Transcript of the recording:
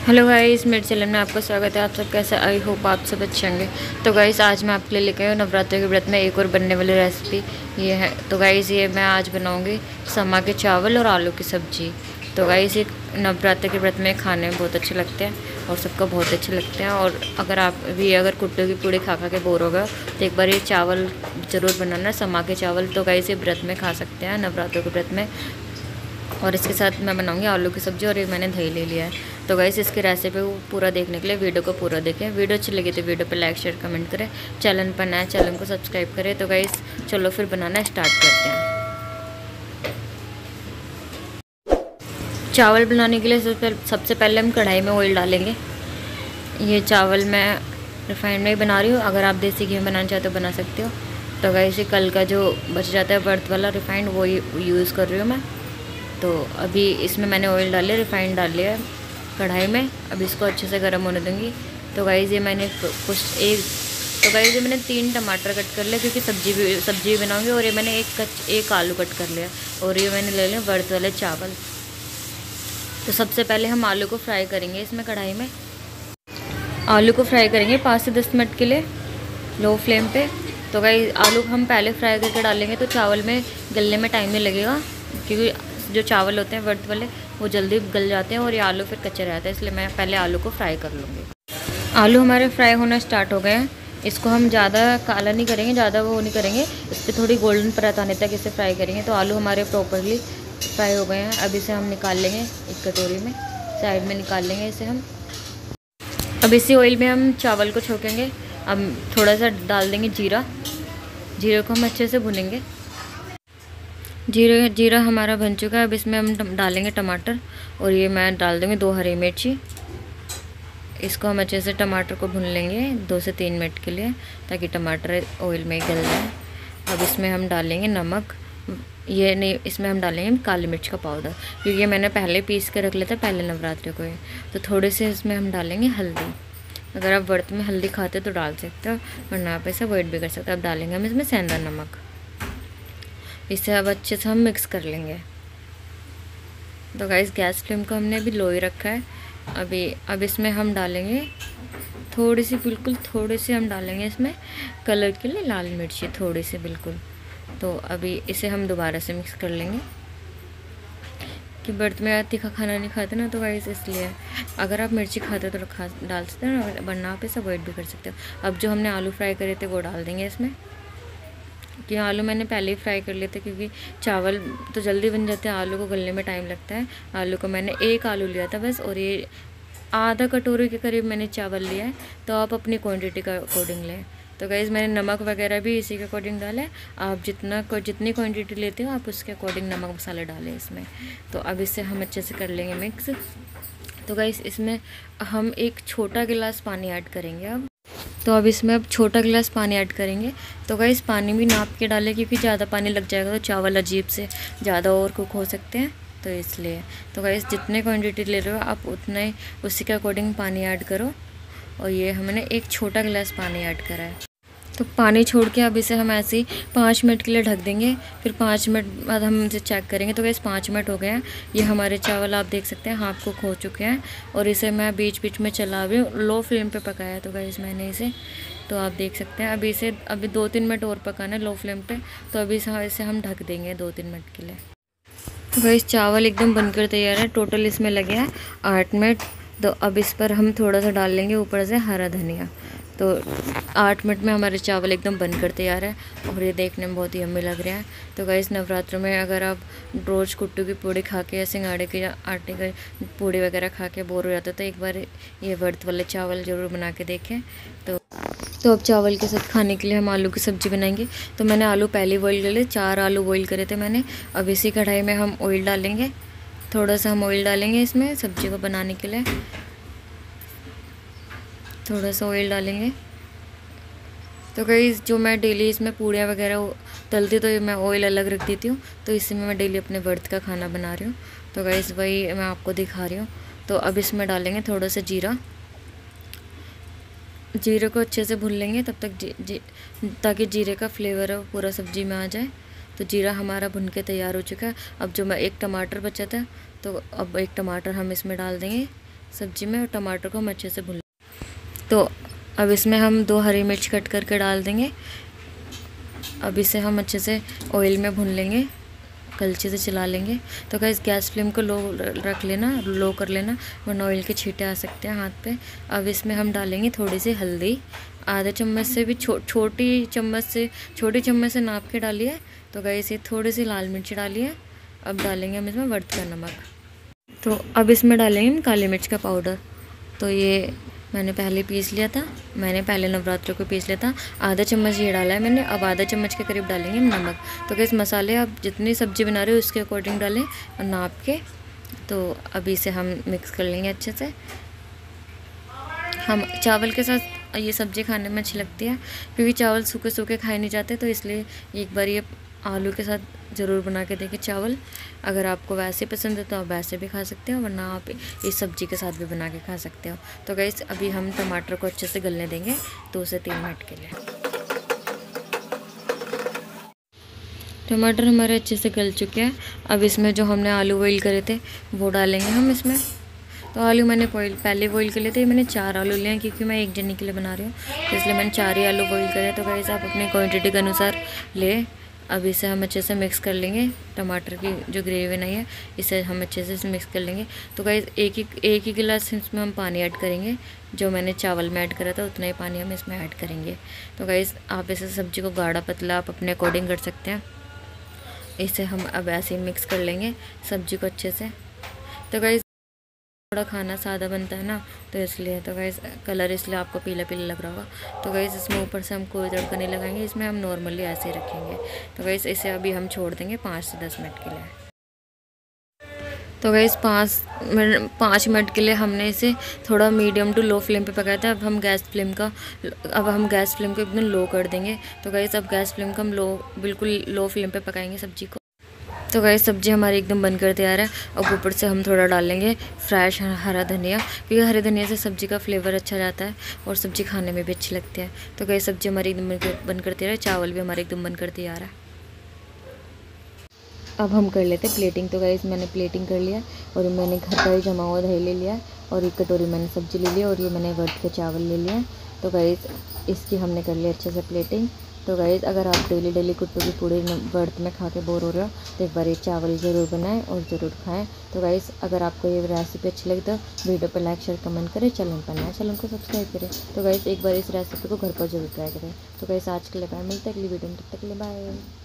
Hello guys, मेरे channel में आपका स्वागत है। आप सब कैसे? आई होप आप सब अच्छे होंगे। तो गाइस, आज मैं आपके लिए लेके आई हूँ नवरात्रि के व्रत में एक और बनने वाली रेसिपी ये है तो गाइस, ये मैं आज बनाऊँगी समा के चावल और आलू की सब्ज़ी। तो गाइस, ये नवरात्रि के व्रत में खाने में बहुत अच्छे लगते हैं और सबको बहुत अच्छे लगते हैं। और अगर आप भी, अगर कुट्टू की पूड़ी खा खा के बोर हो गए तो एक बार ये चावल ज़रूर बनाना, समा के चावल। तो गाइस, ये व्रत में खा सकते हैं नवरात्रों के व्रत में। और इसके साथ मैं बनाऊँगी आलू की सब्ज़ी और ये मैंने दही ले लिया है। तो गाइस इसकी रेसिपी को पूरा देखने के लिए वीडियो को पूरा देखें। वीडियो अच्छी लगी तो वीडियो पर लाइक शेयर कमेंट करें। चैनल पर नया चैनल को सब्सक्राइब करें। तो गाइस चलो फिर बनाना स्टार्ट करते हैं। चावल बनाने के लिए सबसे पहले हम कढ़ाई में ऑयल डालेंगे। ये चावल मैं रिफाइंड में ही बना रही हूँ। अगर आप देसी घी में बनाना चाहते हो बना सकते हो। तो वैसे कल का जो बच जाता है बर्थ वाला रिफाइंड वो यूज़ कर रही हूँ मैं। तो अभी इसमें मैंने ऑयल डाले रिफाइंड डाल लिया कढ़ाई में। अब इसको अच्छे से गर्म होने दूँगी। तो गाइज़ ये मैंने कुछ एक तो गाइज़ ये मैंने तीन टमाटर कट कर लिया क्योंकि सब्ज़ी भी सब्ज़ी भी बनाऊँगी और ये मैंने एक कच, एक आलू कट कर लिया और ये मैंने ले लिया बर्थ वाले चावल। तो सबसे पहले हम आलू को फ्राई करेंगे इसमें कढ़ाई में। आलू को फ्राई करेंगे पाँच से दस मिनट के लिए लो फ्लेम पे। तो गाई आलू हम पहले फ्राई करके डालेंगे तो चावल में गलने में टाइम नहीं लगेगा, क्योंकि जो चावल होते हैं, वर्त वाले वो जल्दी गल जाते हैं और ये आलू फिर कच्चे रहते हैं, इसलिए मैं पहले आलू को फ्राई कर लूँगी। आलू हमारे फ्राई होना स्टार्ट हो गए हैं। इसको हम ज़्यादा काला नहीं करेंगे, ज़्यादा वो नहीं करेंगे। इस पर थोड़ी गोल्डन परत आने तक इसे फ्राई करेंगे। तो आलू हमारे प्रॉपरली फ्राई हो गए हैं। अब इसे हम निकाल लेंगे एक कटोरी में। साइड में निकाल लेंगे इसे हम। अब इसी ऑयल में हम चावल को छोकेंगे। अब थोड़ा सा डाल देंगे जीरा। जीरे को हम अच्छे से भुनेंगे। जीरा जीरा हमारा बन चुका है। अब इसमें हम डालेंगे टमाटर और ये मैं डाल दूँगी दो हरी मिर्ची। इसको हम अच्छे से टमाटर को भून लेंगे दो से तीन मिनट के लिए ताकि टमाटर ऑयल में गल जाए। अब इसमें हम डालेंगे नमक। ये नहीं, इसमें हम डालेंगे काली मिर्च का पाउडर क्योंकि मैंने पहले पीस के रख लिया था, पहले नवरात्रि को तो थोड़े से इसमें हम डालेंगे हल्दी। अगर आप व्रत में हल्दी खाते तो डाल सकते हो, वरना आप ऐसे अवॉइड भी कर सकते हो। अब डालेंगे हम इसमें सेंधा नमक। इसे अब अच्छे से हम मिक्स कर लेंगे। तो गाइस गैस फ्लेम को हमने अभी लो ही रखा है। अभी, अब इसमें हम डालेंगे थोड़ी सी, बिल्कुल थोड़ी सी हम डालेंगे इसमें कलर के लिए लाल मिर्ची, थोड़ी सी, बिल्कुल। तो अभी इसे हम दोबारा से मिक्स कर लेंगे। कि बर्त में तीखा खाना नहीं खाते ना तो गाइस इसलिए अगर आप मिर्ची खाते हो तो खा, डाल सकते हो ना वरना आप इसे अवॉइड भी कर सकते हो। अब जो हमने आलू फ्राई करे थे, वो डाल देंगे इसमें। कि आलू मैंने पहले ही फ्राई कर लिए थे क्योंकि चावल तो जल्दी बन जाते हैं, आलू को गलने में टाइम लगता है। आलू को मैंने एक आलू लिया था बस और ये आधा कटोरी के करीब मैंने चावल लिया है तो आप अपनी क्वांटिटी का अकॉर्डिंग लें। तो गाइज़ मैंने नमक वगैरह भी इसी के अकॉर्डिंग डाला है। आप जितना जितनी क्वांटिटी लेते हो, आप उसके अकॉर्डिंग नमक मसाला डालें इसमें। तो अब इसे हम अच्छे से कर लेंगे मिक्स तो गाइज़ इसमें हम एक छोटा गिलास पानी ऐड करेंगे अब। तो अब इसमें अब छोटा गिलास पानी ऐड करेंगे। तो गाइस पानी भी नाप के डालें, क्योंकि ज़्यादा पानी लग जाएगा तो चावल अजीब से ज़्यादा और कुक हो सकते हैं तो इसलिए। तो गाइस जितने क्वान्टिटी ले रहे हो, आप उतना ही उसी के अकॉर्डिंग पानी ऐड करो। और ये हमने एक छोटा गिलास पानी ऐड करा है। तो पानी छोड़ के अब इसे हम ऐसे ही पाँच मिनट के लिए ढक देंगे। फिर पाँच मिनट बाद हम इसे चेक करेंगे। तो वैसे पाँच मिनट हो गए हैं। ये हमारे चावल आप देख सकते हैं हाफ़ कुक हो चुके हैं। और इसे मैं बीच बीच में चला भी लो फ्लेम पे पकाया तो गैस मैंने इसे। तो आप देख सकते हैं अभी इसे, अभी दो तीन मिनट और पकाना है लो फ्लेम पर तो अभी इसे हम ढक देंगे दो तीन मिनट के लिए। तो गैस चावल एकदम बनकर तैयार है। टोटल इसमें लगे हैं आठ मिनट। तो अब इस पर हम थोड़ा सा डाल लेंगे ऊपर से हरा धनिया। तो आठ मिनट में हमारे चावल एकदम बनकर तैयार है और ये देखने में बहुत ही अम्मी लग रहा है। तो गाइस नवरात्र में अगर आप रोज़ कुट्टू की पूड़ी खा के या सिंगाड़े के या आटे के पूड़ी वगैरह खा के बोर हो जाते तो एक बार ये व्रत वाले चावल ज़रूर बना के देखें। तो तो अब चावल के साथ खाने के लिए हम आलू की सब्ज़ी बनाएँगे। तो मैंने आलू पहले बॉईल कर लिए, चार आलू बॉईल करे थे मैंने। अब इसी कढ़ाई में हम ऑयल डालेंगे। थोड़ा सा हम ऑयल डालेंगे इसमें सब्ज़ी को बनाने के लिए। थोड़ा सा ऑयल डालेंगे। तो कई जो मैं डेली इसमें पूड़ियाँ वगैरह तलती तो मैं ऑयल अलग रख देती हूँ। तो इसमें मैं डेली अपने वर्थ का खाना बना रही हूँ। तो कई वही मैं आपको दिखा रही हूँ। तो अब इसमें डालेंगे थोड़ा सा जीरा। जीरे को अच्छे से भून लेंगे तब तक जी, जी ताकि जीरे का फ्लेवर पूरा सब्ज़ी में आ जाए। तो जीरा हमारा भुन के तैयार हो चुका है। अब जो मैं एक टमाटर बचा था तो अब एक टमाटर हम इसमें डाल देंगे सब्ज़ी में और टमाटर को हम अच्छे से भून तो अब इसमें हम दो हरी मिर्च कट करके डाल देंगे। अब इसे हम अच्छे से ऑयल में भून लेंगे कलछी से चला लेंगे। तो क्या गैस फ्लेम को लो रख लेना लो कर लेना वरना ऑयल के छींटे आ सकते हैं हाथ पे। अब इसमें हम डालेंगे थोड़ी सी हल्दी। आधे चम्मच से भी छो, छोटी चम्मच से छोटी चम्मच से नाप के डालिए। तो गई इसे थोड़ी सी लाल मिर्च डालिए। अब डालेंगे हम इसमें वर्त का नमक। तो अब इसमें डालेंगे काली मिर्च का पाउडर तो ये मैंने पहले पीस लिया था, मैंने पहले नवरात्रों को पीस लिया था। आधा चम्मच ये डाला है मैंने, अब आधा चम्मच के करीब डालेंगे नमक। तो कैसे मसाले आप जितनी सब्ज़ी बना रहे हो उसके अकॉर्डिंग डालें और नाप के तो अभी इसे हम मिक्स कर लेंगे अच्छे से। हम चावल के साथ ये सब्ज़ी खाने में अच्छी लगती है, क्योंकि चावल सूखे सूखे खाए नहीं जाते तो इसलिए एक बार ये आलू के साथ ज़रूर बना के देखिए चावल। अगर आपको वैसे पसंद है तो आप वैसे भी खा सकते हो, वरना आप इस सब्ज़ी के साथ भी बना के खा सकते हो। तो गैस अभी हम टमाटर को अच्छे से गलने देंगे दो से तीन मिनट के लिए। टमाटर हमारे अच्छे से गल चुके हैं। अब इसमें जो हमने आलू बॉइल करे थे, वो डालेंगे हम इसमें। तो आलू मैंने बॉइल पहले बॉइल कर लिए थे, मैंने चार आलू लिए हैं, क्योंकि मैं एक जने के लिए बना रही हूँ। तो इसलिए मैंने चार ही आलू बॉइल करे तो गाइस आप अपने क्वांटिटी के अनुसार ले। अब इसे हम अच्छे से मिक्स कर लेंगे, टमाटर की जो ग्रेवी बनाई है, इसे हम अच्छे से मिक्स कर लेंगे। तो गाइज़ एक ही एक ही गिलास इसमें हम पानी ऐड करेंगे। जो मैंने चावल में ऐड करा था, उतना ही पानी हम इसमें ऐड करेंगे। तो गाइज़ आप इसे सब्ज़ी को गाढ़ा पतला आप अपने अकॉर्डिंग कर सकते हैं। इसे हम अब ऐसे ही मिक्स कर लेंगे, सब्ज़ी को अच्छे से। तो गाइस थोड़ा खाना सादा बनता है ना तो इसलिए तो गैस कलर इसलिए आपको पीला पीला लग रहा होगा। तो गैस इसमें ऊपर से हम कोई तड़का नहीं लगाएँगे, इसमें हम नॉर्मली ऐसे ही रखेंगे। तो गैस इसे अभी हम छोड़ देंगे पाँच से दस मिनट के लिए। तो गैस पाँच मिनट पाँच मिनट के लिए हमने इसे थोड़ा मीडियम टू लो फ्लेम पे पकाया था। अब हम गैस फ्लेम का, अब हम गैस फ्लेम को एकदम लो कर देंगे। तो गैस अब गैस फ्लेम को हम लो बिल्कुल लो फ्लेम पे पकाएँगे सब्ज़ी को। तो गई सब्ज़ी हमारी एकदम बनकर तैयार है। और ऊपर से हम थोड़ा डाल लेंगे फ्रेश हरा धनिया, क्योंकि हरे धनिया से सब्ज़ी का फ्लेवर अच्छा जाता है और सब्ज़ी खाने में भी अच्छी लगती है। तो गई सब्ज़ी हमारी एकदम बन कर तैयार है, चावल भी हमारे एकदम बन कर तैयार है। अब हम कर लेते हैं प्लेटिंग तो गई मैंने प्लेटिंग कर लिया और मैंने घर का ही जमा हुआ दही ले लिया और एक कटोरी मैंने सब्ज़ी ले ली और ये मैंने वर्थ के चावल ले लिया तो गई इसकी हमने कर लिया अच्छे से प्लेटिंग तो गाइज़ अगर आप डेली डेली कुट्टू की पूड़ी बर्थ में खा के बोर हो रहे हो तो एक बार ये चावल ज़रूर बनाएँ और ज़रूर खाएँ। तो गाइज़ अगर आपको ये रेसिपी अच्छी लगी तो वीडियो पर लाइक शेयर कमेंट करें चैनल पर नया चैनल को सब्सक्राइब करें। तो गाइज़ एक बार इस रेसिपी को घर पर ज़रूर ट्राई करें। तो गाइज़ आज के लिए बाय मिलते अगली वीडियो में, तब तक लिए बाय